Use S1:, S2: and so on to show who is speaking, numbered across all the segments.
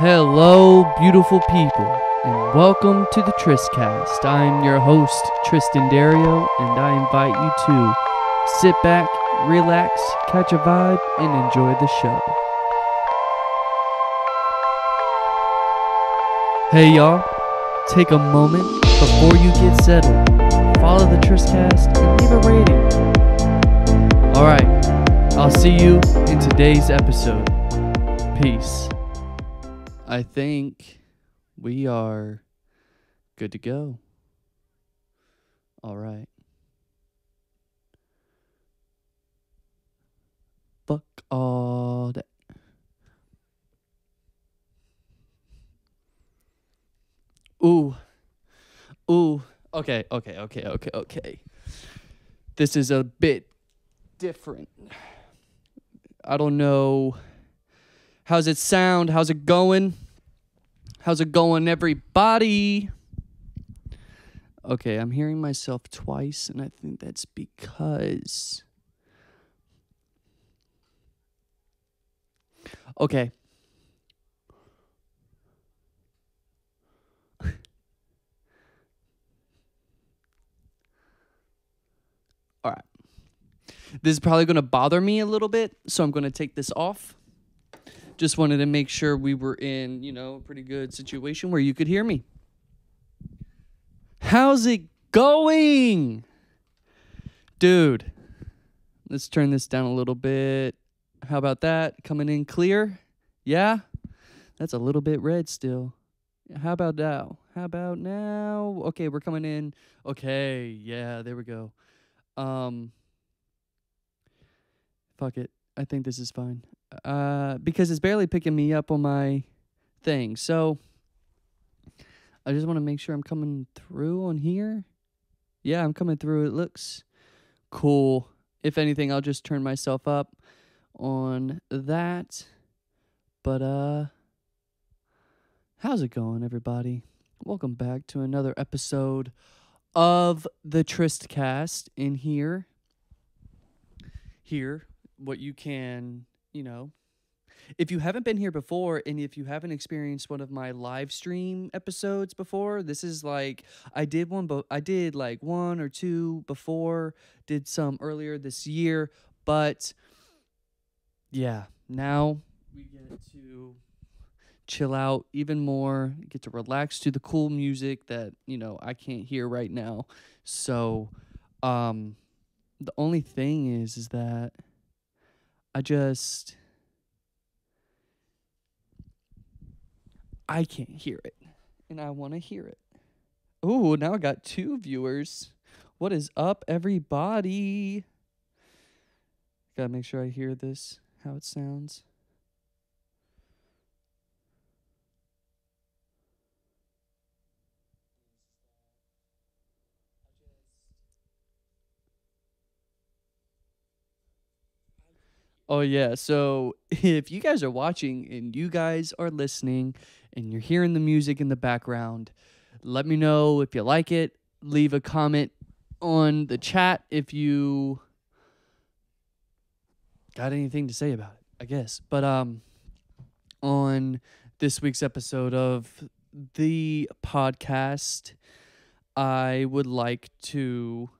S1: Hello, beautiful people, and welcome to the Tristcast. I'm your host, Triston Derieux, and I invite you to sit back, relax, catch a vibe, and enjoy the show. Hey, y'all, take a moment before you get settled. Follow the Tristcast and leave a rating. Alright, I'll see you in today's episode. Peace. I think we are good to go. All right. Fuck all that. Ooh. Ooh. Okay, okay, okay, okay, okay. This is a bit different. I don't know. How's it sound? How's it going? How's it going, everybody? Okay, I'm hearing myself twice, and I think that's because. Okay. All right. This is probably going to bother me a little bit, so I'm going to take this off. Just wanted to make sure we were in, you know, a pretty good situation where you could hear me. How's it going? Dude, let's turn this down a little bit. How about that? Coming in clear? Yeah? That's a little bit red still. How about now? How about now? Okay, we're coming in. Okay, yeah, there we go. Um fuck it. I think this is fine. Uh because it's barely picking me up on my thing. So I just want to make sure I'm coming through on here. Yeah, I'm coming through. It looks cool. If anything, I'll just turn myself up on that. But uh how's it going everybody? Welcome back to another episode of the Tristcast in here. Here, what you can, you know, if you haven't been here before and if you haven't experienced one of my live stream episodes before, this is like I did one but I did like one or two before, did some earlier this year, but yeah, now we get to chill out even more, get to relax to the cool music that, you know, I can't hear right now. So, um the only thing is is that I just I can't hear it and I want to hear it. Oh, now I got two viewers. What is up everybody? Got to make sure I hear this how it sounds. Oh yeah, so if you guys are watching and you guys are listening and you're hearing the music in the background, let me know if you like it. Leave a comment on the chat if you got anything to say about it, I guess. But um on this week's episode of the podcast, I would like to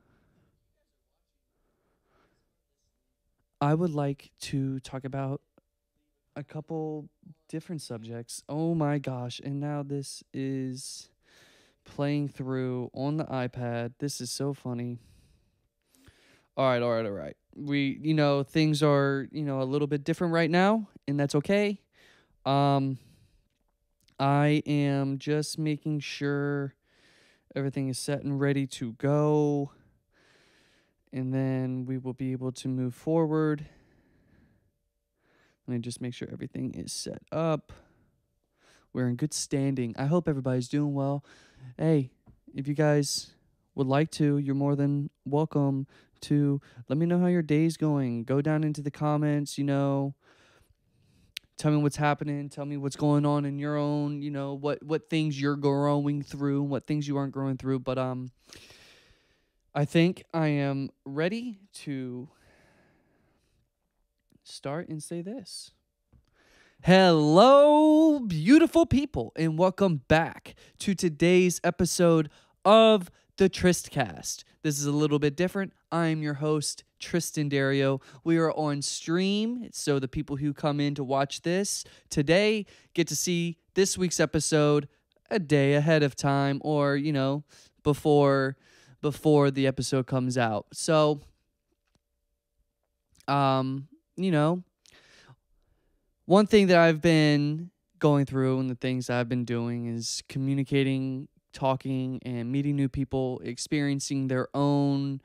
S1: I would like to talk about a couple different subjects. Oh my gosh. And now this is playing through on the iPad. This is so funny. All right, all right, all right. We, you know, things are, you know, a little bit different right now, and that's okay. Um I am just making sure everything is set and ready to go and then we will be able to move forward. Let me just make sure everything is set up. We're in good standing. I hope everybody's doing well. Hey, if you guys would like to, you're more than welcome to let me know how your day's going. Go down into the comments, you know, tell me what's happening, tell me what's going on in your own, you know, what what things you're growing through, what things you aren't growing through, but um I think I am ready to start and say this. Hello, beautiful people, and welcome back to today's episode of the Tristcast. This is a little bit different. I'm your host, Triston Derieux. We are on stream, so the people who come in to watch this today get to see this week's episode a day ahead of time, or you know, before before the episode comes out. So, um, you know, one thing that I've been going through and the things I've been doing is communicating, talking, and meeting new people, experiencing their own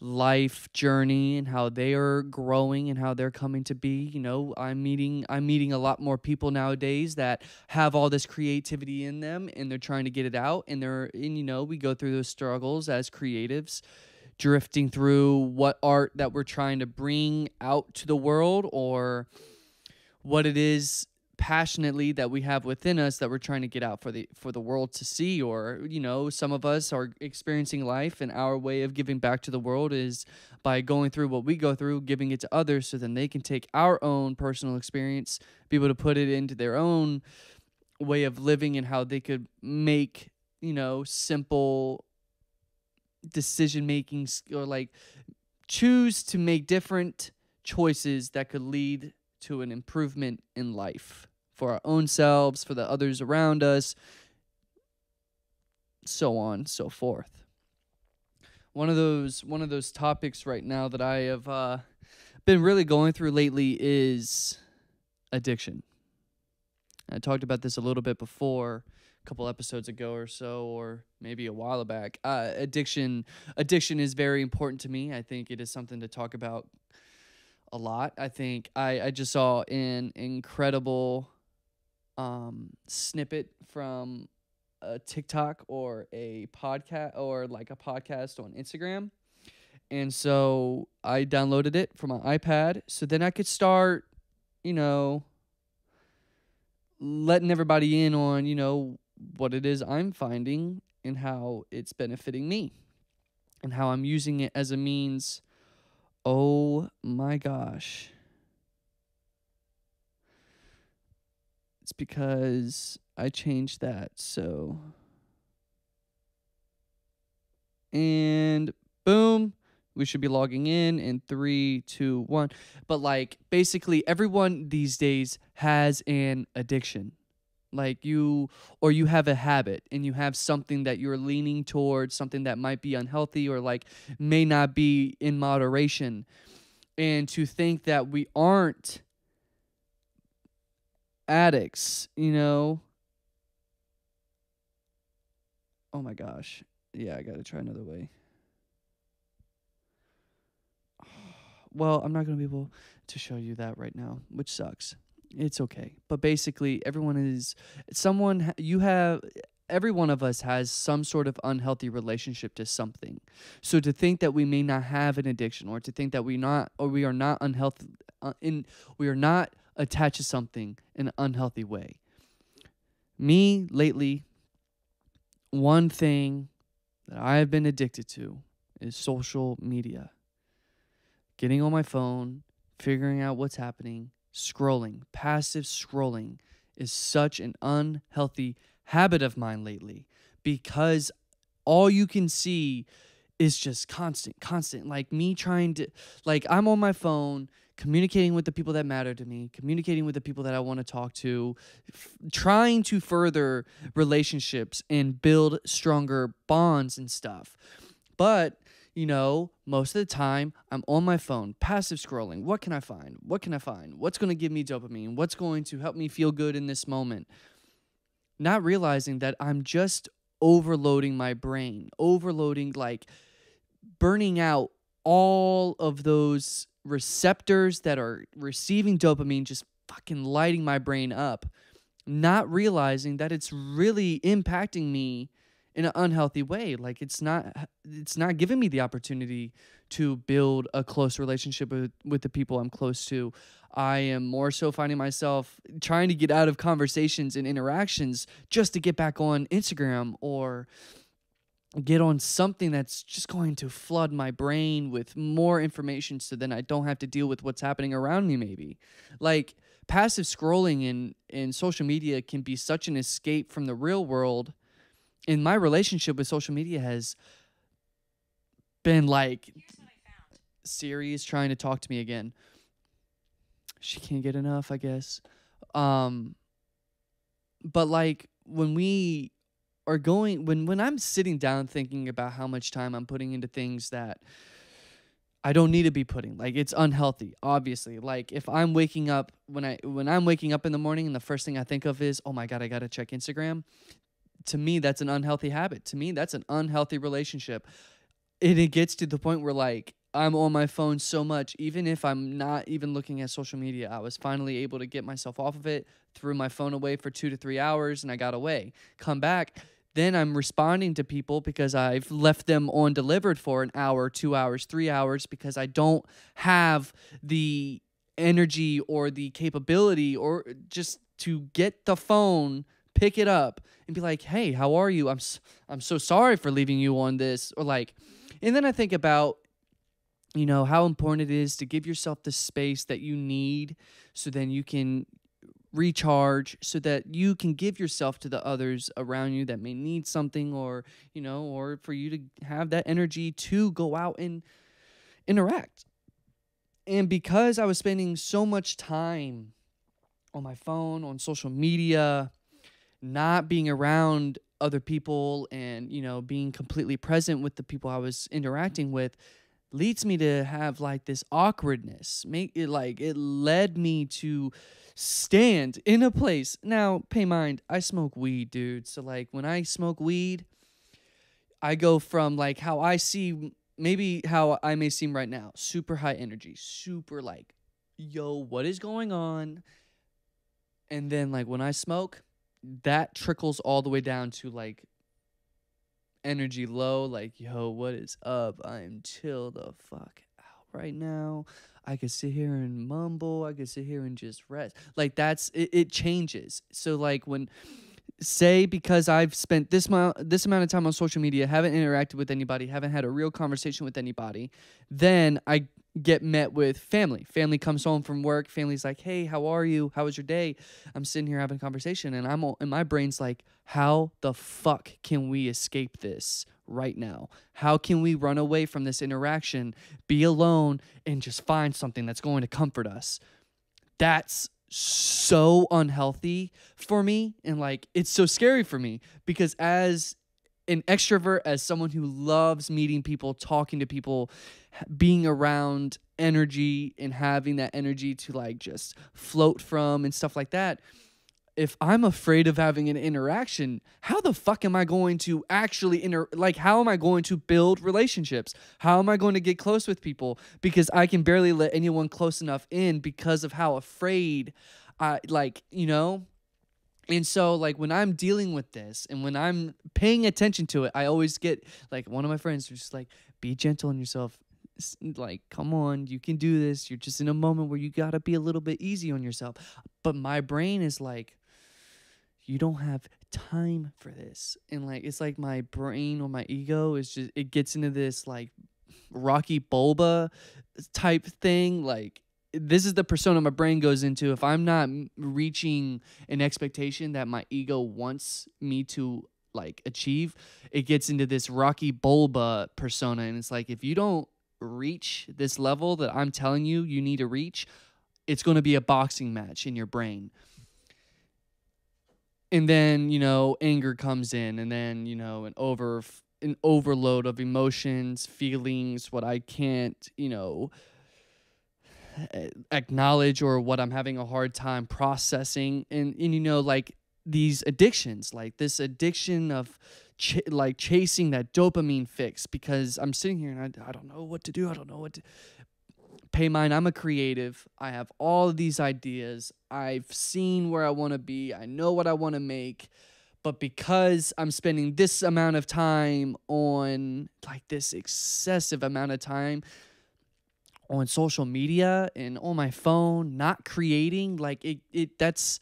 S1: life journey and how they are growing and how they're coming to be. You know i'm meeting i'm meeting a lot more people nowadays that have all this creativity in them and they're trying to get it out and they're and you know we go through those struggles as creatives drifting through what art that we're trying to bring out to the world or what it is passionately that we have within us that we're trying to get out for the for the world to see or you know some of us are experiencing life and our way of giving back to the world is by going through what we go through giving it to others so then they can take our own personal experience be able to put it into their own way of living and how they could make you know simple decision making or like choose to make different choices that could lead to an improvement in life for our own selves, for the others around us, so on, so forth. One of those one of those topics right now that I have uh, been really going through lately is addiction. I talked about this a little bit before, a couple episodes ago or so, or maybe a while back. Uh, addiction, addiction is very important to me. I think it is something to talk about a lot. I think I, I just saw an incredible um, snippet from a TikTok or a podcast or like a podcast on Instagram. And so I downloaded it from my iPad so then I could start, you know, letting everybody in on, you know, what it is I'm finding and how it's benefiting me and how I'm using it as a means Oh my gosh. It's because I changed that. So. And boom. We should be logging in in three, two, one. But like basically, everyone these days has an addiction like you or you have a habit and you have something that you're leaning towards something that might be unhealthy or like may not be in moderation. And to think that we aren't addicts you know? Oh my gosh. Yeah i gotta try another way. Well i'm not gonna be able to show you that right now which sucks it's okay. But basically, everyone is someone you have every one of us has some sort of unhealthy relationship to something. So to think that we may not have an addiction or to think that we not or we are not unhealthy uh, in we are not attached to something in an unhealthy way. Me lately one thing that I have been addicted to is social media. Getting on my phone, figuring out what's happening, scrolling, passive scrolling is such an unhealthy habit of mine lately because all you can see is just constant, constant. Like me trying to, like, I'm on my phone communicating with the people that matter to me, communicating with the people that I want to talk to, trying to further relationships and build stronger bonds and stuff. But you know, most of the time I'm on my phone, passive scrolling. What can I find? What can I find? What's going to give me dopamine? What's going to help me feel good in this moment? Not realizing that I'm just overloading my brain, overloading, like burning out all of those receptors that are receiving dopamine, just fucking lighting my brain up, not realizing that it's really impacting me in an unhealthy way like it's not it's not giving me the opportunity to build a close relationship with, with the people i'm close to i am more so finding myself trying to get out of conversations and interactions just to get back on instagram or get on something that's just going to flood my brain with more information so then I don't have to deal with what's happening around me maybe. Like passive scrolling in in social media can be such an escape from the real world. And my relationship with social media has been like Siri is trying to talk to me again. She can't get enough, I guess. Um but like when we are going when when I'm sitting down thinking about how much time I'm putting into things that I don't need to be putting. Like it's unhealthy, obviously. Like if I'm waking up when I when I'm waking up in the morning and the first thing I think of is, "Oh my god, I got to check Instagram." To me, that's an unhealthy habit. To me, that's an unhealthy relationship. And it gets to the point where like I'm on my phone so much, even if I'm not even looking at social media. I was finally able to get myself off of it, threw my phone away for two to three hours, and I got away. Come back, then I'm responding to people because I've left them on delivered for an hour, two hours, three hours because I don't have the energy or the capability or just to get the phone, pick it up, and be like, "Hey, how are you? I'm I'm so sorry for leaving you on this." Or like, and then I think about you know how important it is to give yourself the space that you need so then you can recharge so that you can give yourself to the others around you that may need something or you know or for you to have that energy to go out and interact and because i was spending so much time on my phone on social media not being around other people and you know being completely present with the people i was interacting with leads me to have like this awkwardness. Make it like it led me to stand in a place. Now pay mind i smoke weed dude. So like when i smoke weed i go from like how i see maybe how i may seem right now super high energy super like yo what is going on? And then like when i smoke that trickles all the way down to like energy low, like, yo, what is up? I'm chill the fuck out right now. I could sit here and mumble. I could sit here and just rest. Like that's it, it changes. So like when say because I've spent this amount this amount of time on social media, haven't interacted with anybody, haven't had a real conversation with anybody, then I get met with family. Family comes home from work. Family's like, "Hey, how are you? How was your day?" I'm sitting here having a conversation, and I'm and my brain's like, "How the fuck can we escape this right now? How can we run away from this interaction, be alone, and just find something that's going to comfort us?" That's so unhealthy for me and like it's so scary for me because as an extrovert as someone who loves meeting people talking to people being around energy and having that energy to like just float from and stuff like that if I'm afraid of having an interaction, how the fuck am I going to actually inter like how am I going to build relationships? How am I going to get close with people because I can barely let anyone close enough in because of how afraid I like, you know? And so like when I'm dealing with this and when I'm paying attention to it, I always get like one of my friends just like be gentle on yourself. Like come on you can do this. You're just in a moment where you got to be a little bit easy on yourself. But my brain is like you don't have time for this. And like it's like my brain or my ego is just it gets into this like Rocky Balboa type thing like this is the persona my brain goes into. If i'm not reaching an expectation that my ego wants me to like achieve it gets into this Rocky Balboa persona. And it's like if you don't reach this level that i'm telling you you need to reach it's going to be a boxing match in your brain. And then you know anger comes in and then you know an over an overload of emotions feelings what i can't you know acknowledge or what i'm having a hard time processing and and you know like these addictions like this addiction of ch- like chasing that dopamine fix because i'm sitting here and I, I don't know what to do i don't know what to pay mine. I'm a creative. I have all of these ideas. I've seen where I want to be. I know what I want to make. But because I'm spending this amount of time on like this excessive amount of time on social media and on my phone, not creating, like it, it that's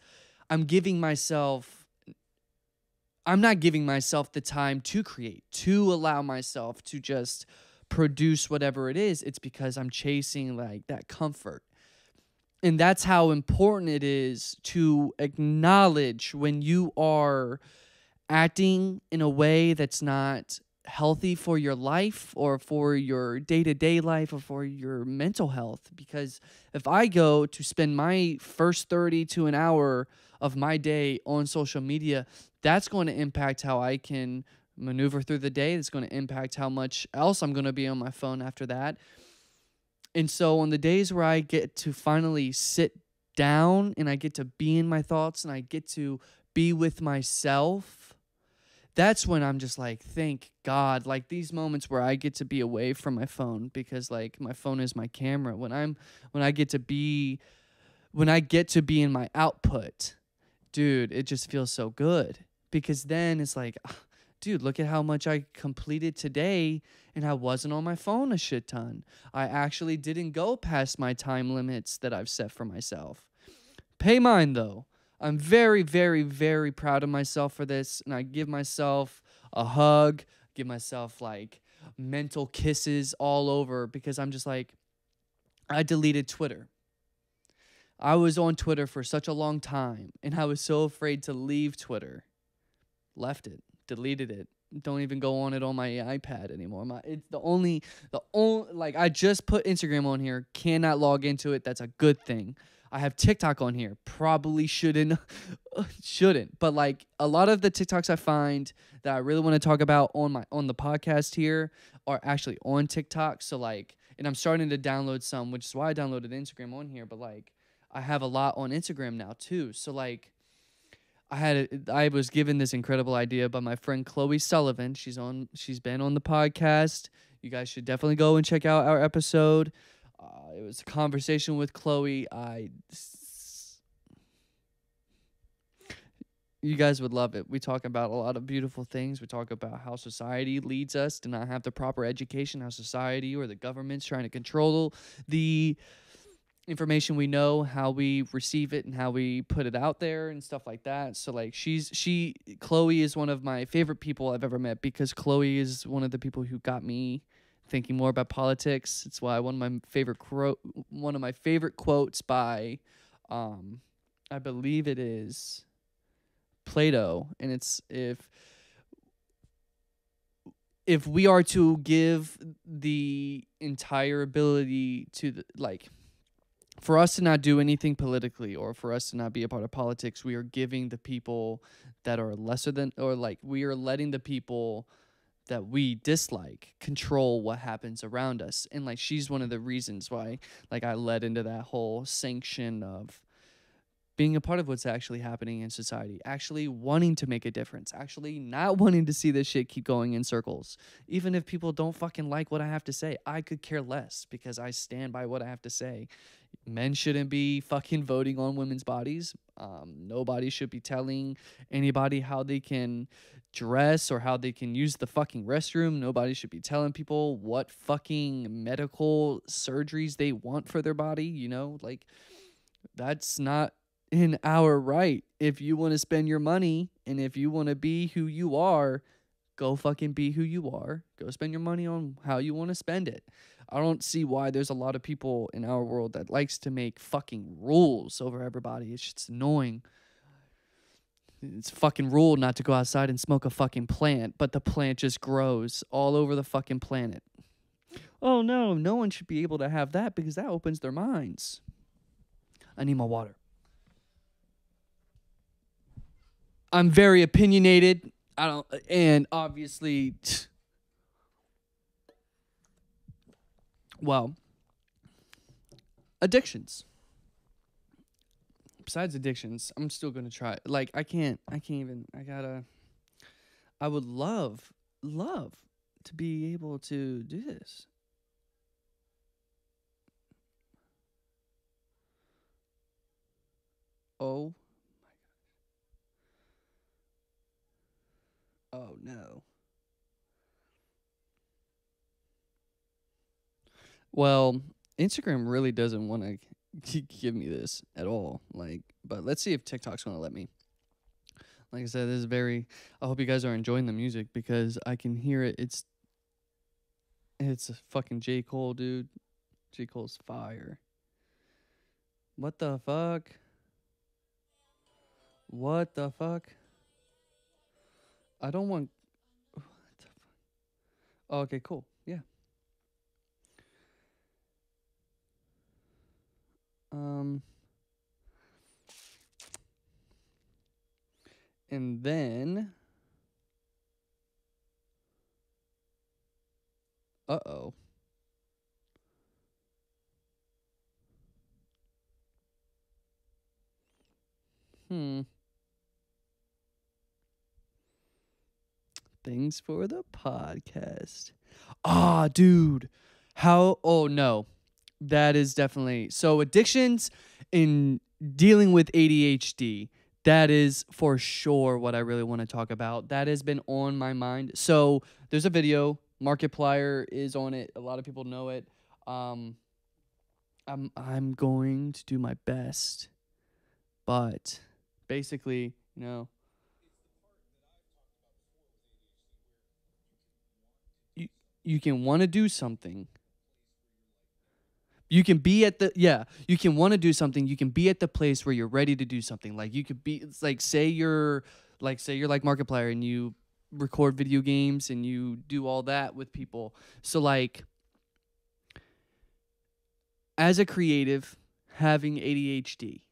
S1: I'm giving myself I'm not giving myself the time to create, to allow myself to just produce whatever it is, it's because I'm chasing like that comfort. and that's how important it is to acknowledge when you are acting in a way that's not healthy for your life or for your day-to-day life or for your mental health? Because if i go to spend my first 30 to an hour of my day on social media that's going to impact how i can maneuver through the day. It's going to impact how much else i'm going to be on my phone after that. And so on the days where i get to finally sit down and i get to be in my thoughts and i get to be with myself that's when I'm just like, thank God. Like these moments where I get to be away from my phone because like my phone is my camera. When I'm when I get to be when I get to be in my output, dude, it just feels so good. Because then it's like, ah, dude, look at how much I completed today and I wasn't on my phone a shit ton. I actually didn't go past my time limits that I've set for myself. Pay mine though. I'm very, very, very proud of myself for this. And I give myself a hug, give myself like mental kisses all over because I'm just like, I deleted Twitter. I was on Twitter for such a long time and I was so afraid to leave Twitter. Left it, deleted it. Don't even go on it on my iPad anymore. My it's the only the only like I just put Instagram on here, cannot log into it. That's a good thing. I have TikTok on here. Probably shouldn't shouldn't. But like a lot of the TikToks I find that I really want to talk about on my on the podcast here are actually on TikTok. So like and I'm starting to download some, which is why I downloaded Instagram on here, but like I have a lot on Instagram now too. So like I had a, I was given this incredible idea by my friend Chloe Sullivan. She's on she's been on the podcast. You guys should definitely go and check out our episode. Uh, it was a conversation with Chloe. I. You guys would love it. We talk about a lot of beautiful things. We talk about how society leads us to not have the proper education, how society or the government's trying to control the information we know, how we receive it and how we put it out there and stuff like that. So like she's she Chloe is one of my favorite people I've ever met because Chloe is one of the people who got me thinking more about politics. It's why one of my favorite quote, one of my favorite quotes by, um, I believe it is Plato, and it's if if we are to give the entire ability to the, like for us to not do anything politically or for us to not be a part of politics we are giving the people that are lesser than or like we are letting the people that we dislike control what happens around us and like she's one of the reasons why like i led into that whole sanction of being a part of what's actually happening in society actually wanting to make a difference actually not wanting to see this shit keep going in circles. Even if people don't fucking like what i have to say i could care less because i stand by what i have to say men shouldn't be fucking voting on women's bodies um, nobody should be telling anybody how they can dress or how they can use the fucking restroom. Nobody should be telling people what fucking medical surgeries they want for their body, you know? Like that's not in our right. If you want to spend your money and if you want to be who you are, go fucking be who you are. Go spend your money on how you want to spend it. I don't see why there's a lot of people in our world that likes to make fucking rules over everybody. It's just annoying it's fucking rule not to go outside and smoke a fucking plant, but the plant just grows all over the fucking planet. Oh no, no one should be able to have that because that opens their minds. I need my water. I'm very opinionated. I don't and obviously well addictions besides addictions, I'm still gonna try. Like I can't, I can't even. I gotta. I would love, love to be able to do this. Oh my gosh. Oh no. Well, Instagram really doesn't want to give me this at all. Like, but let's see if TikTok's gonna let me. Like I said, this is very. I hope you guys are enjoying the music because I can hear it. It's. It's a fucking J Cole, dude. J Cole's fire. What the fuck? What the fuck? I don't want. What the fuck? Oh, okay, cool. Yeah. Um. And then. Uh oh. Hmm. Things for the podcast. Ah, dude. How? Oh, no. That is definitely. So, addictions in dealing with ADHD. That is for sure what I really want to talk about. That has been on my mind. So, there's a video. Markiplier is on it. A lot of people know it. Um, I'm I'm going to do my best, but basically, you know, you you can want to do something. You can be at the yeah, you can want to do something. You can be at the place where you're ready to do something. Like you could be it's like say you're like say you're like Markiplier and you record video games and you do all that with people. So like as a creative having ADHD,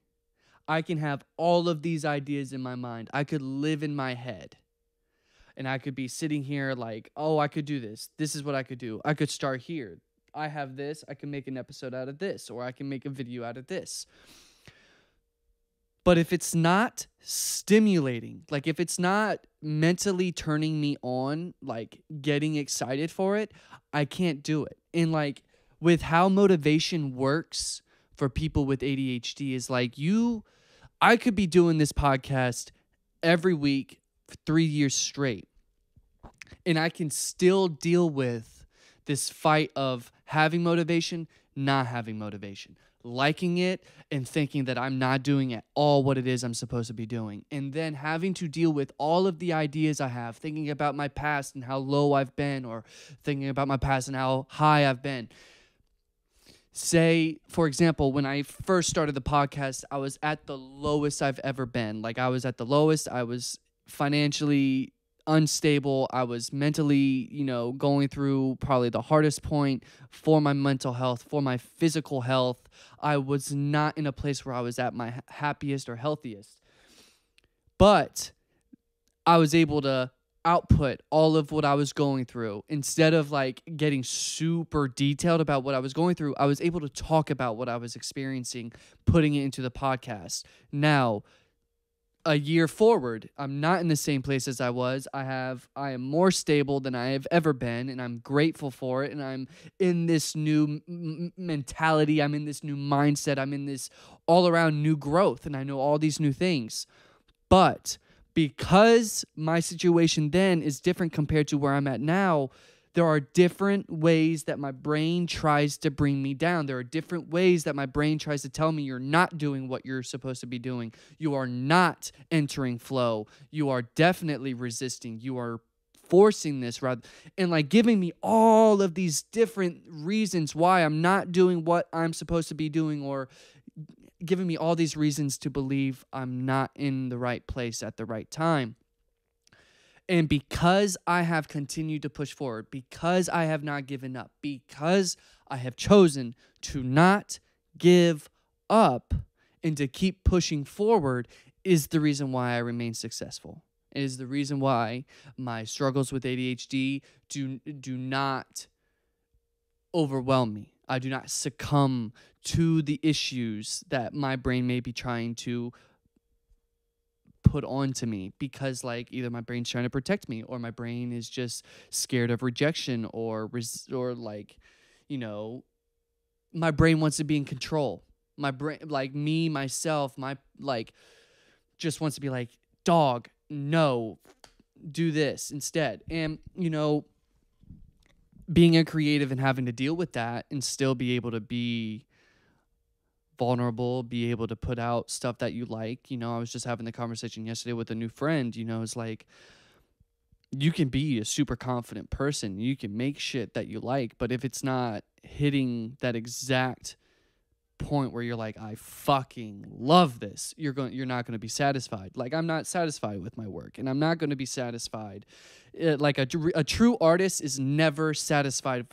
S1: I can have all of these ideas in my mind. I could live in my head. And I could be sitting here like, oh, I could do this. This is what I could do. I could start here. I have this. I can make an episode out of this, or I can make a video out of this. But if it's not stimulating, like if it's not mentally turning me on, like getting excited for it, I can't do it. And like with how motivation works for people with ADHD is like you I could be doing this podcast every week for 3 years straight. And I can still deal with this fight of having motivation, not having motivation, liking it and thinking that I'm not doing at all what it is I'm supposed to be doing. And then having to deal with all of the ideas I have, thinking about my past and how low I've been, or thinking about my past and how high I've been. Say for example when i first started the podcast i was at the lowest i've ever been. Like i was at the lowest i was financially unstable i was mentally you know going through probably the hardest point for my mental health for my physical health i was not in a place where i was at my happiest or healthiest but i was able to output all of what I was going through. Instead of like getting super detailed about what I was going through, I was able to talk about what I was experiencing, putting it into the podcast. Now, a year forward, I'm not in the same place as I was. I have I am more stable than I have ever been and I'm grateful for it and I'm in this new m- mentality, I'm in this new mindset, I'm in this all around new growth and I know all these new things. But because my situation then is different compared to where I'm at now, there are different ways that my brain tries to bring me down. There are different ways that my brain tries to tell me you're not doing what you're supposed to be doing. You are not entering flow. You are definitely resisting. You are forcing this rather and like giving me all of these different reasons why I'm not doing what I'm supposed to be doing or giving me all these reasons to believe I'm not in the right place at the right time. And because I have continued to push forward, because I have not given up, because I have chosen to not give up and to keep pushing forward, is the reason why I remain successful. It is the reason why my struggles with ADHD do, do not overwhelm me. I do not succumb to the issues that my brain may be trying to put onto me because like either my brain's trying to protect me or my brain is just scared of rejection or res- or like you know my brain wants to be in control. My brain like me myself my like just wants to be like dog no do this instead. And you know being a creative and having to deal with that and still be able to be vulnerable, be able to put out stuff that you like. You know, I was just having the conversation yesterday with a new friend, you know, it's like you can be a super confident person. You can make shit that you like, but if it's not hitting that exact point where you're like, I fucking love this, you're going, you're not going to be satisfied. Like I'm not satisfied with my work, and I'm not going to be satisfied. It, like a, a true artist is never satisfied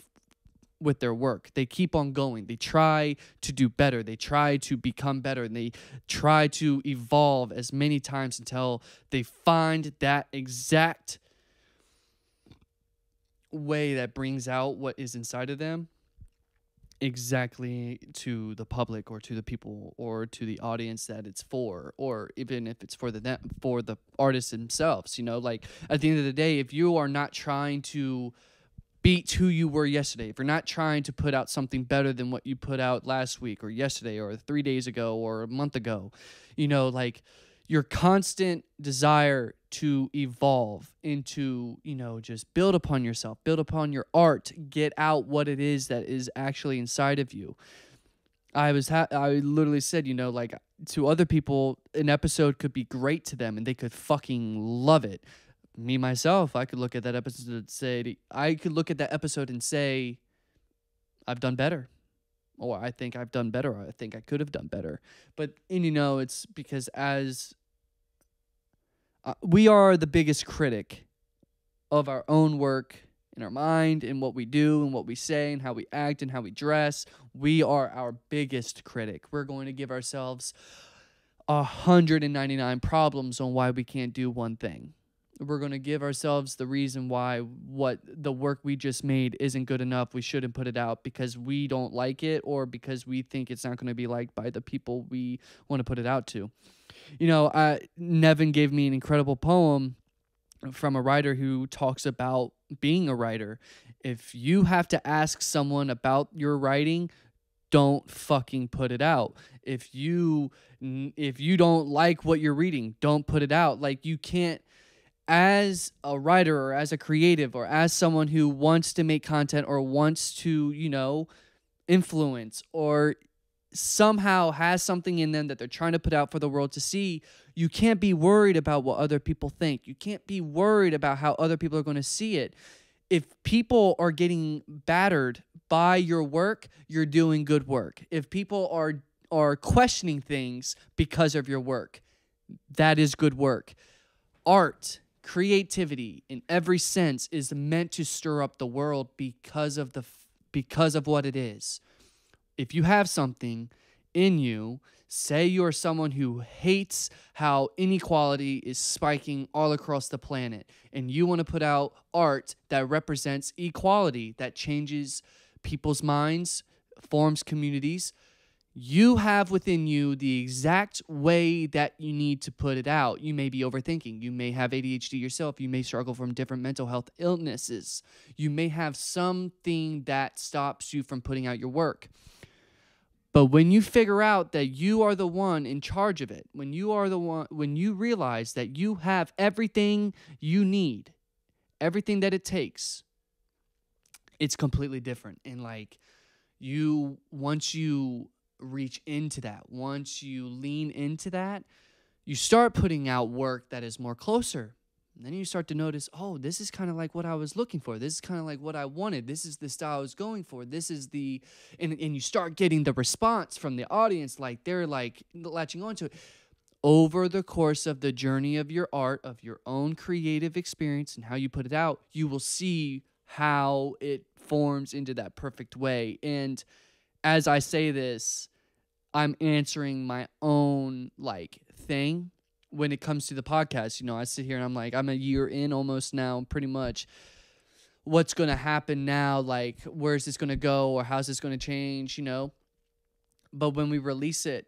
S1: with their work. They keep on going. They try to do better. They try to become better and they try to evolve as many times until they find that exact way that brings out what is inside of them exactly to the public or to the people or to the audience that it's for or even if it's for the for the artists themselves you know like at the end of the day if you are not trying to beat who you were yesterday, if you're not trying to put out something better than what you put out last week or yesterday or three days ago or a month ago, you know, like your constant desire to evolve into, you know, just build upon yourself, build upon your art, get out what it is that is actually inside of you. I was ha- I literally said, you know, like to other people, an episode could be great to them and they could fucking love it me myself, I could look at that episode and say, I could look at that episode and say, I've done better. Or I think I've done better. Or I think I could have done better. But, and you know, it's because as uh, we are the biggest critic of our own work in our mind and what we do and what we say and how we act and how we dress. We are our biggest critic. We're going to give ourselves 199 problems on why we can't do one thing we're going to give ourselves the reason why what the work we just made isn't good enough we shouldn't put it out because we don't like it or because we think it's not going to be liked by the people we want to put it out to. You know nevin gave me an incredible poem from a writer who talks about being a writer. If you have to ask someone about your writing don't fucking put it out. If you if you don't like what you're reading don't put it out. Like you can't as a writer or as a creative or as someone who wants to make content or wants to, you know, influence or somehow has something in them that they're trying to put out for the world to see, you can't be worried about what other people think. You can't be worried about how other people are going to see it. If people are getting battered by your work, you're doing good work. If people are are questioning things because of your work, that is good work. Art creativity in every sense is meant to stir up the world because of the because of what it is. If you have something in you, say you're someone who hates how inequality is spiking all across the planet and you want to put out art that represents equality that changes people's minds, forms communities, you have within you the exact way that you need to put it out. You may be overthinking. You may have ADHD yourself. You may struggle from different mental health illnesses. You may have something that stops you from putting out your work. But when you figure out that you are the one in charge of it, when you are the one, when you realize that you have everything you need, everything that it takes, it's completely different. And like, you, once you reach into that, once you lean into that, you start putting out work that is more closer. And then you start to notice, oh, this is kind of like what I was looking for. This is kind of like what I wanted. This is the style I was going for. This is the, and, and you start getting the response from the audience, like they're like latching onto it. Over the course of the journey of your art, of your own creative experience, and how you put it out, you will see how it forms into that perfect way. And as I say this, I'm answering my own like thing when it comes to the podcast. You know, I sit here and I'm like, I'm a year in almost now, pretty much. What's going to happen now? Like, where's this going to go? Or how's this going to change? You know? But when we release it,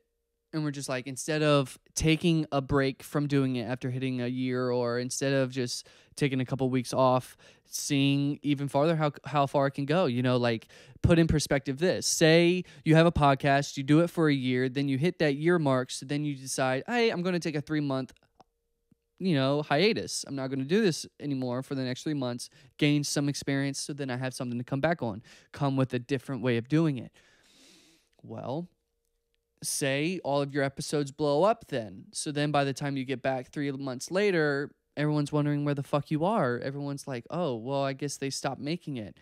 S1: and we're just like, instead of taking a break from doing it after hitting a year, or instead of just taking a couple weeks off, seeing even farther how how far it can go. You know, like put in perspective this. Say you have a podcast, you do it for a year, then you hit that year mark, so then you decide, "Hey, I'm going to take a 3 month you know, hiatus. I'm not going to do this anymore for the next 3 months. Gain some experience so then I have something to come back on. Come with a different way of doing it." Well, say all of your episodes blow up then. So then by the time you get back 3 months later, everyone's wondering where the fuck you are. Everyone's like, oh, well, I guess they stopped making it.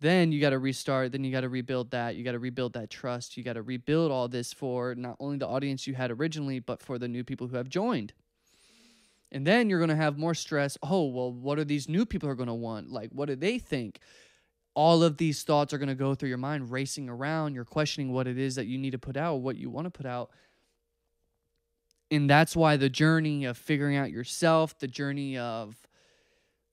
S1: then you got to restart then you got to rebuild that you got to rebuild that trust you got to rebuild all this for not only the audience you had originally but for the new people who have joined and then you're going to have more stress oh well what are these new people are going to want like what do they think all of these thoughts are going to go through your mind racing around you're questioning what it is that you need to put out what you want to put out and that's why the journey of figuring out yourself the journey of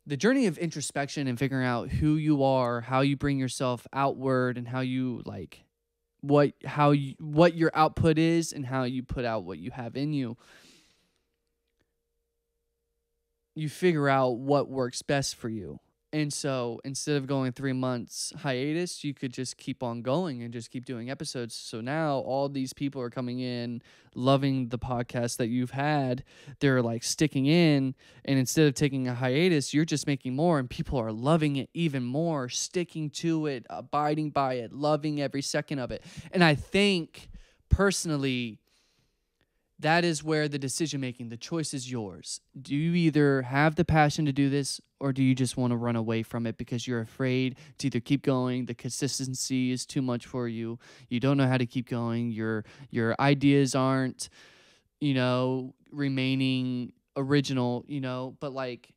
S1: the journey of introspection and figuring out who you are, how you bring yourself outward and how you like what how you what your output is and how you put out what you have in you. You figure out what works best for you. And so instead of going three months hiatus, you could just keep on going and just keep doing episodes. So now all these people are coming in, loving the podcast that you've had. They're like sticking in. And instead of taking a hiatus, you're just making more, and people are loving it even more, sticking to it, abiding by it, loving every second of it. And I think personally, that is where the decision making, the choice is yours. Do you either have the passion to do this or do you just want to run away from it because you're afraid to either keep going, the consistency is too much for you, you don't know how to keep going, your your ideas aren't, you know, remaining original, you know, but like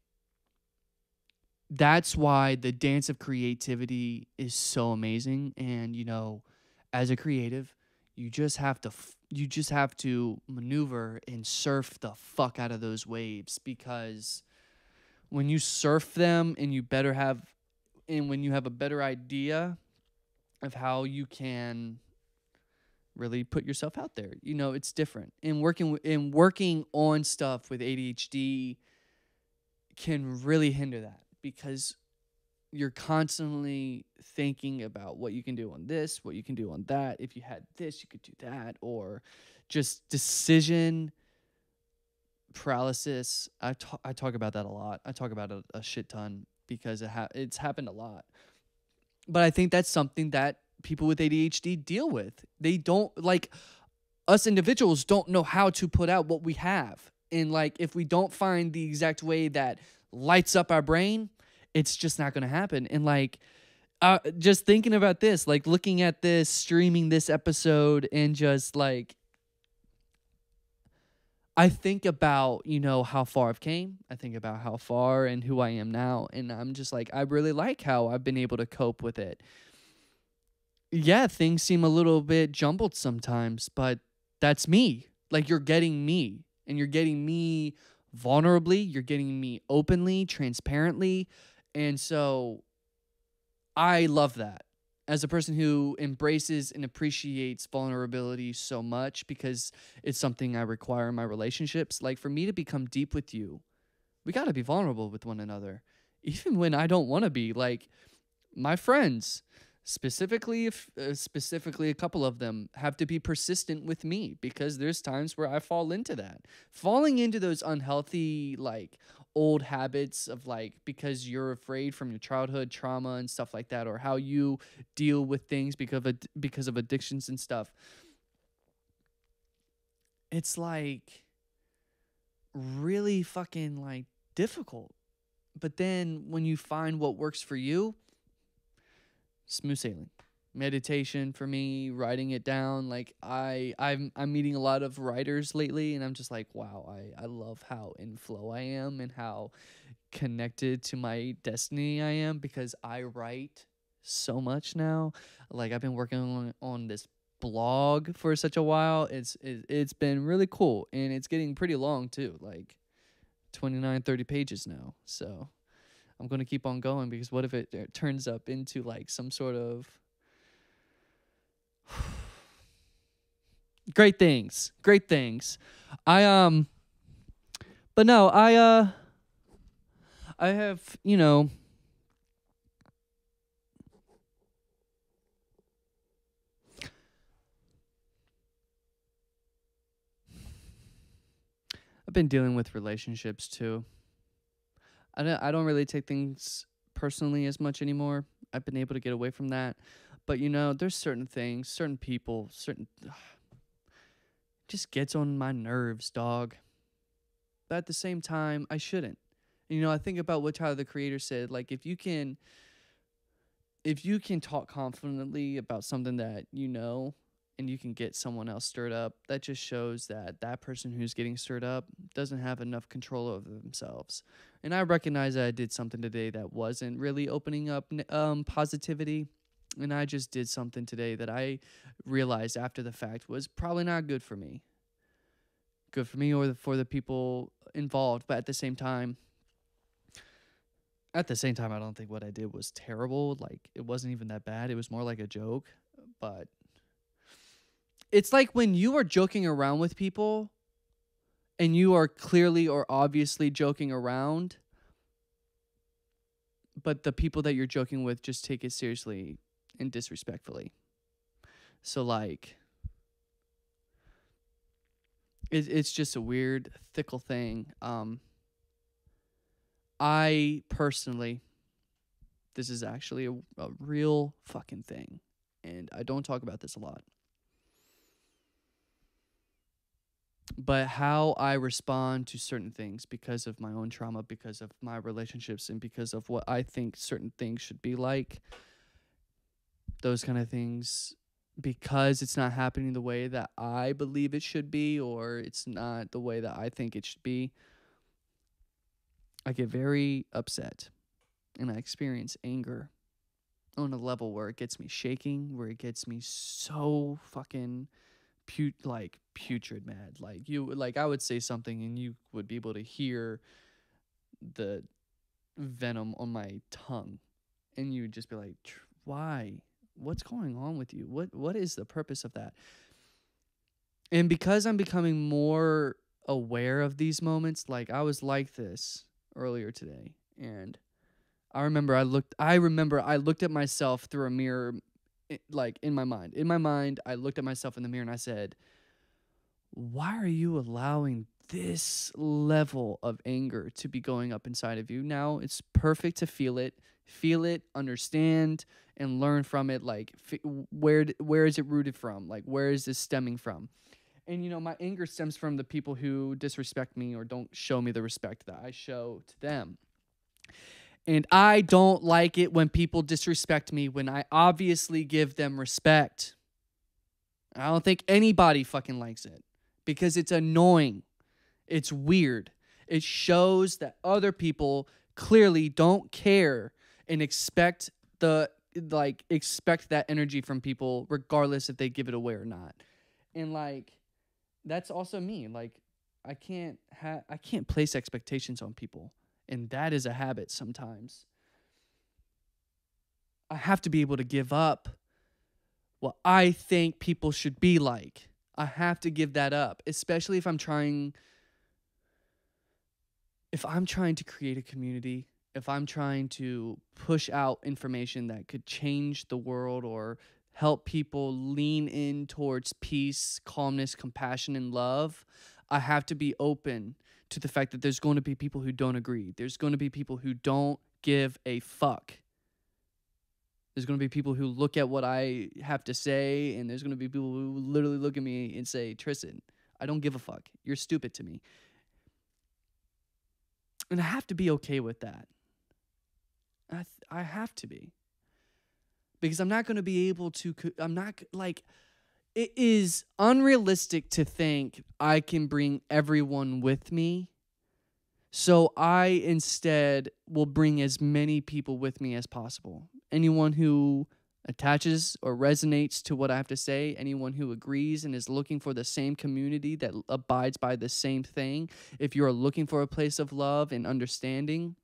S1: that's why the dance of creativity is so amazing and you know, as a creative, you just have to you just have to maneuver and surf the fuck out of those waves because when you surf them and you better have and when you have a better idea of how you can really put yourself out there you know it's different. And working in working on stuff with ADHD can really hinder that because you're constantly thinking about what you can do on this, what you can do on that. If you had this, you could do that, or just decision paralysis. I talk, I talk about that a lot. I talk about it a shit ton because it ha- it's happened a lot. But I think that's something that people with ADHD deal with. They don't like us individuals don't know how to put out what we have. And like if we don't find the exact way that lights up our brain, it's just not going to happen. And like, uh, just thinking about this, like looking at this, streaming this episode, and just like, I think about, you know, how far I've came. I think about how far and who I am now. And I'm just like, I really like how I've been able to cope with it. Yeah, things seem a little bit jumbled sometimes, but that's me. Like, you're getting me, and you're getting me vulnerably, you're getting me openly, transparently, and so I love that as a person who embraces and appreciates vulnerability so much because it's something I require in my relationships. Like for me to become deep with you, we got to be vulnerable with one another, even when I don't want to be. Like my friends, specifically if uh, specifically a couple of them have to be persistent with me because there's times where I fall into that. Falling into those unhealthy like old habits of like because you're afraid from your childhood trauma and stuff like that or how you deal with things because of because of addictions and stuff. It's like really fucking like difficult. But then when you find what works for you, smooth sailing meditation for me writing it down like i i'm i'm meeting a lot of writers lately and i'm just like wow i i love how in flow i am and how connected to my destiny i am because i write so much now. Like i've been working on on this blog for such a while. It's it, it's been really cool and it's getting pretty long too like 29 30 pages now. So I'm going to keep on going because what if it, it turns up into like some sort of great things, great things. I um but no, I uh I have, you know, I've been dealing with relationships too. I don't I don't really take things personally as much anymore. I've been able to get away from that. But you know, there's certain things, certain people, certain ugh, just gets on my nerves, dog. But at the same time, I shouldn't. You know, I think about what Tyler the Creator said, like if you can if you can talk confidently about something that you know and you can get someone else stirred up, that just shows that that person who's getting stirred up doesn't have enough control over themselves. And I recognize that I did something today that wasn't really opening up um, positivity. And I just did something today that I realized after the fact was probably not good for me. Good for me or for the people involved. But at the same time, at the same time, I don't think what I did was terrible. Like, it wasn't even that bad. It was more like a joke. But it's like when you are joking around with people and you are clearly or obviously joking around, but the people that you're joking with just take it seriously and disrespectfully. So, like, it, it's just a weird, fickle thing. Um, I personally, this is actually a, a real fucking thing. And I don't talk about this a lot. But how I respond to certain things because of my own trauma, because of my relationships, and because of what I think certain things should be like, those kind of things, because it's not happening the way that I believe it should be, or it's not the way that I think it should be, I get very upset and I experience anger on a level where it gets me shaking, where it gets me so fucking put like putrid mad. Like you like I would say something and you would be able to hear the venom on my tongue and you would just be like why what's going on with you what what is the purpose of that and because i'm becoming more aware of these moments like i was like this earlier today and I remember I looked I remember I looked at myself through a mirror like in my mind. In my mind, I looked at myself in the mirror and I said, "Why are you allowing this level of anger to be going up inside of you?" Now, it's perfect to feel it, feel it, understand and learn from it like f- where where is it rooted from? Like where is this stemming from? and you know my anger stems from the people who disrespect me or don't show me the respect that i show to them and i don't like it when people disrespect me when i obviously give them respect i don't think anybody fucking likes it because it's annoying it's weird it shows that other people clearly don't care and expect the like expect that energy from people regardless if they give it away or not and like that's also me. Like I can't ha- I can't place expectations on people, and that is a habit sometimes. I have to be able to give up what I think people should be like. I have to give that up, especially if I'm trying if I'm trying to create a community, if I'm trying to push out information that could change the world or help people lean in towards peace, calmness, compassion, and love, I have to be open to the fact that there's going to be people who don't agree. There's going to be people who don't give a fuck. There's going to be people who look at what I have to say, and there's going to be people who literally look at me and say, Triston, I don't give a fuck. You're stupid to me. And I have to be okay with that. I, th- I have to be because I'm not going to be able to. I'm not like. It is unrealistic to think I can bring everyone with me. So I instead will bring as many people with me as possible. Anyone who attaches or resonates to what I have to say, anyone who agrees and is looking for the same community that abides by the same thing, if you're looking for a place of love and understanding,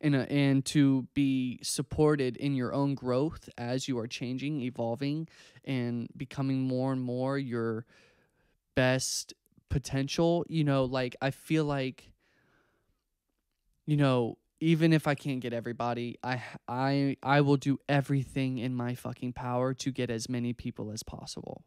S1: and uh, and to be supported in your own growth as you are changing, evolving, and becoming more and more your best potential. You know, like I feel like, you know, even if I can't get everybody, I I I will do everything in my fucking power to get as many people as possible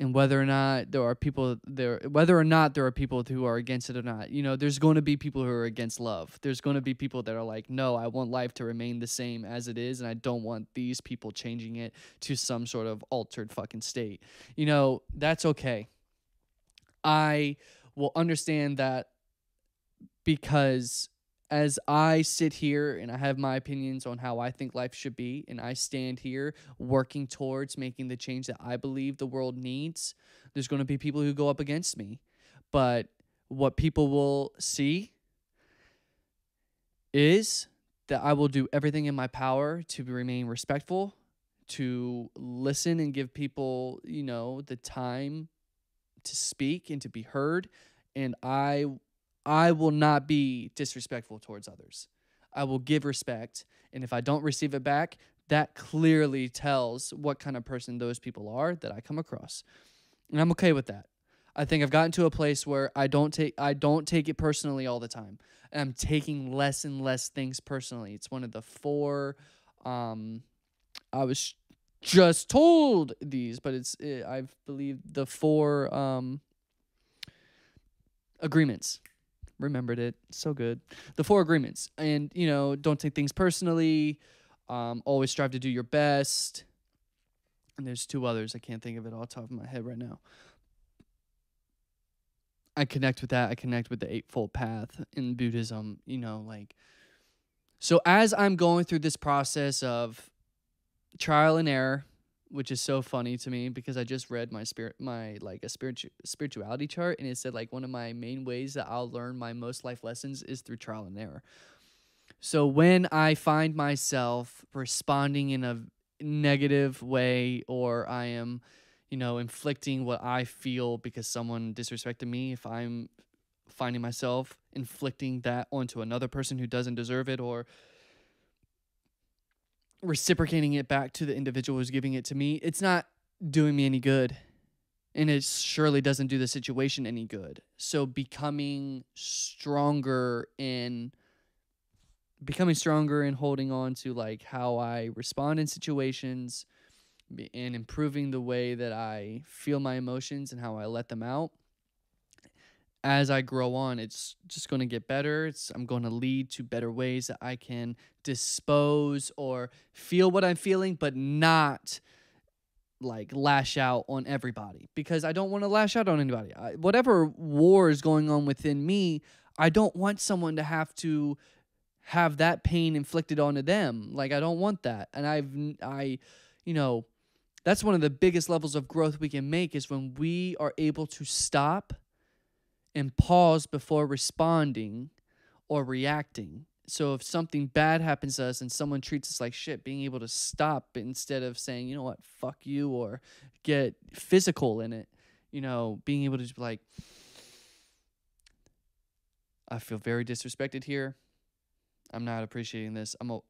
S1: and whether or not there are people there whether or not there are people who are against it or not. You know there's going to be people who are against love. There's going to be people that are like no i want life to remain the same as it is and i don't want these people changing it to some sort of altered fucking state. You know that's okay. I will understand that because as I sit here and I have my opinions on how I think life should be, and I stand here working towards making the change that I believe the world needs, there's going to be people who go up against me. But what people will see is that I will do everything in my power to remain respectful, to listen and give people, you know, the time to speak and to be heard. And I I will not be disrespectful towards others. I will give respect. And if I don't receive it back, that clearly tells what kind of person those people are that I come across. And I'm okay with that. I think I've gotten to a place where I don't take I don't take it personally all the time. And I'm taking less and less things personally. It's one of the four um I was just told these, but it's it, I believe the four um agreements remembered it. So good. The four agreements. And, you know, don't take things personally. Um, always strive to do your best. And there's two others. I can't think of it all top of my head right now. I connect with that. I connect with the Eightfold Path in Buddhism, you know, like. So as I'm going through this process of trial and error, which is so funny to me because I just read my spirit my like a spiritual spirituality chart and it said like one of my main ways that I'll learn my most life lessons is through trial and error. So when I find myself responding in a negative way or I am you know inflicting what I feel because someone disrespected me if I'm finding myself inflicting that onto another person who doesn't deserve it or reciprocating it back to the individual who's giving it to me, it's not doing me any good. And it surely doesn't do the situation any good. So becoming stronger in becoming stronger in holding on to like how I respond in situations and improving the way that I feel my emotions and how I let them out as I grow on, it's just going to get better. It's I'm going to lead to better ways that I can dispose or feel what I'm feeling, but not like lash out on everybody because I don't want to lash out on anybody. I, whatever war is going on within me, I don't want someone to have to have that pain inflicted onto them. Like I don't want that. And I've I you know, that's one of the biggest levels of growth we can make is when we are able to stop and pause before responding or reacting. So if something bad happens to us and someone treats us like shit, being able to stop instead of saying, you know what, fuck you, or get physical in it, you know, being able to just be like, I feel very disrespected here. I'm not appreciating this. I'm a,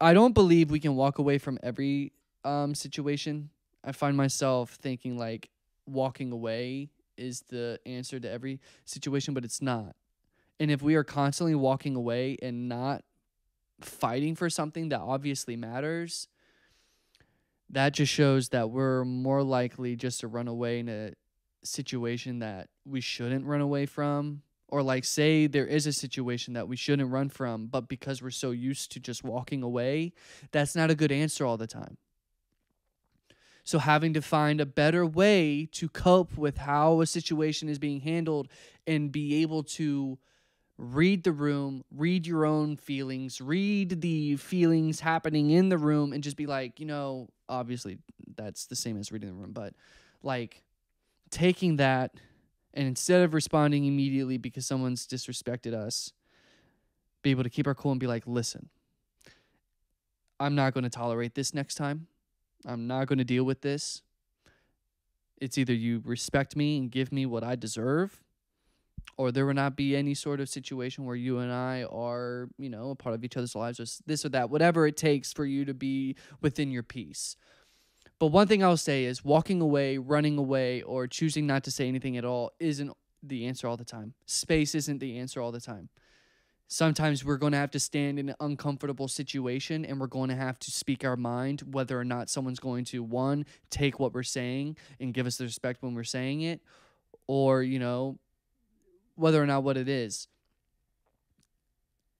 S1: I don't believe we can walk away from every um situation. I find myself thinking like walking away is the answer to every situation, but it's not. And if we are constantly walking away and not fighting for something that obviously matters, that just shows that we're more likely just to run away in a situation that we shouldn't run away from. Or, like, say there is a situation that we shouldn't run from, but because we're so used to just walking away, that's not a good answer all the time. So, having to find a better way to cope with how a situation is being handled and be able to read the room, read your own feelings, read the feelings happening in the room, and just be like, you know, obviously that's the same as reading the room, but like taking that and instead of responding immediately because someone's disrespected us, be able to keep our cool and be like, listen, I'm not going to tolerate this next time. I'm not going to deal with this. It's either you respect me and give me what I deserve, or there will not be any sort of situation where you and I are, you know, a part of each other's lives, or this or that, whatever it takes for you to be within your peace. But one thing I'll say is walking away, running away, or choosing not to say anything at all isn't the answer all the time. Space isn't the answer all the time sometimes we're going to have to stand in an uncomfortable situation and we're going to have to speak our mind whether or not someone's going to one take what we're saying and give us the respect when we're saying it or you know whether or not what it is.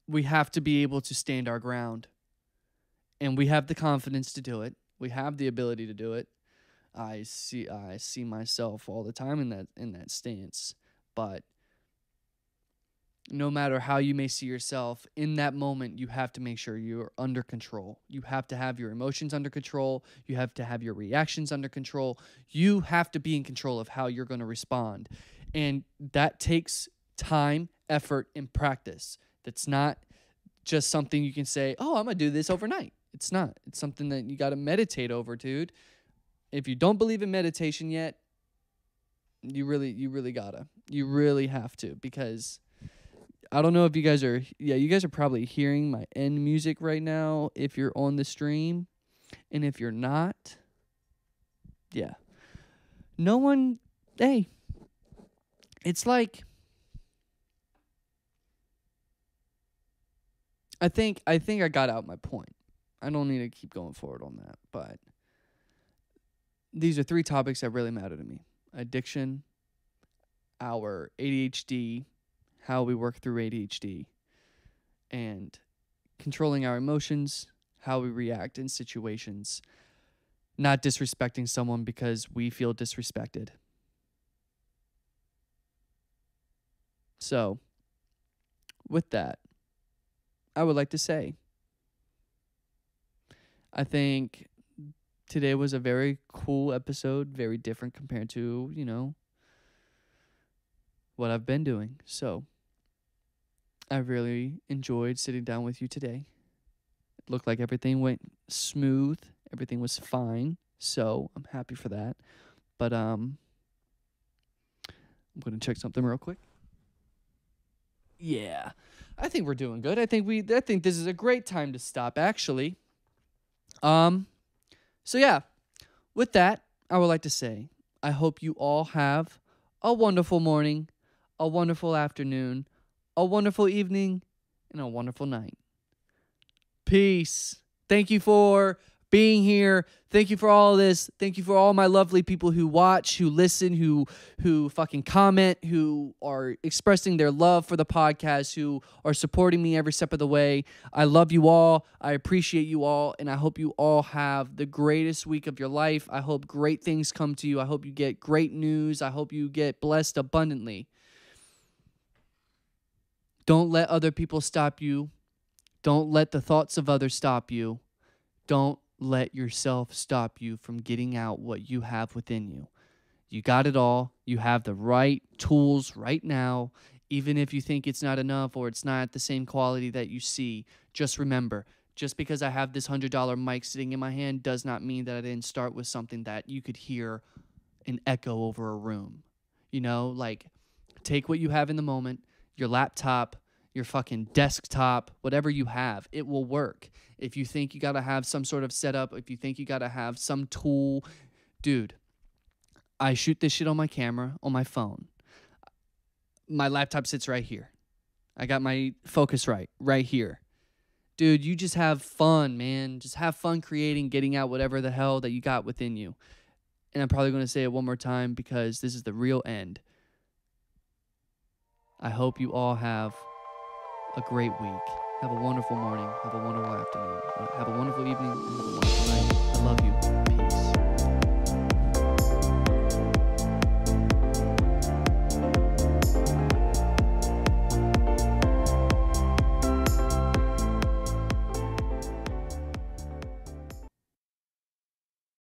S1: We have to be able to stand our ground. And we have the confidence to do it. We have the ability to do it. I see i see myself all the time in that in that stance. But no matter how you may see yourself, in that moment, you have to make sure you're under control. You have to have your emotions under control. You have to have your reactions under control. You have to be in control of how you're going to respond. And that takes time, effort, and practice. That's not just something you can say, oh, I'm going to do this overnight. It's not. It's something that you got to meditate over, dude. If you don't believe in meditation yet, you really, you really gotta. You really have to because I don't know if you guys are yeah, you guys are probably hearing my end music right now if you're on the stream. And if you're not, yeah. No one hey. It's like I think I think I got out my point. I don't need to keep going forward on that, but these are three topics that really matter to me. Addiction, our ADHD, how we work through ADHD, and controlling our emotions, how we react in situations, not disrespecting someone because we feel disrespected. So, with that, I would like to say I think today was a very cool episode, very different compared to, you know, what I've been doing. So I really enjoyed sitting down with you today. It looked like everything went smooth, everything was fine. So I'm happy for that. But um I'm gonna check something real quick. Yeah. I think we're doing good. I think we I think this is a great time to stop actually. Um so yeah. With that, I would like to say I hope you all have a wonderful morning a wonderful afternoon, a wonderful evening, and a wonderful night. Peace. Thank you for being here. Thank you for all this. Thank you for all my lovely people who watch, who listen, who who fucking comment, who are expressing their love for the podcast, who are supporting me every step of the way. I love you all. I appreciate you all, and I hope you all have the greatest week of your life. I hope great things come to you. I hope you get great news. I hope you get blessed abundantly. Don't let other people stop you. Don't let the thoughts of others stop you. Don't let yourself stop you from getting out what you have within you. You got it all. You have the right tools right now. Even if you think it's not enough or it's not the same quality that you see, just remember just because I have this $100 mic sitting in my hand does not mean that I didn't start with something that you could hear an echo over a room. You know, like take what you have in the moment, your laptop, your fucking desktop, whatever you have, it will work. If you think you got to have some sort of setup, if you think you got to have some tool, dude, I shoot this shit on my camera, on my phone. My laptop sits right here. I got my focus right, right here. Dude, you just have fun, man. Just have fun creating, getting out whatever the hell that you got within you. And I'm probably going to say it one more time because this is the real end. I hope you all have a great week. Have a wonderful morning. Have a wonderful afternoon. Have a wonderful evening. Have a wonderful night. I love you.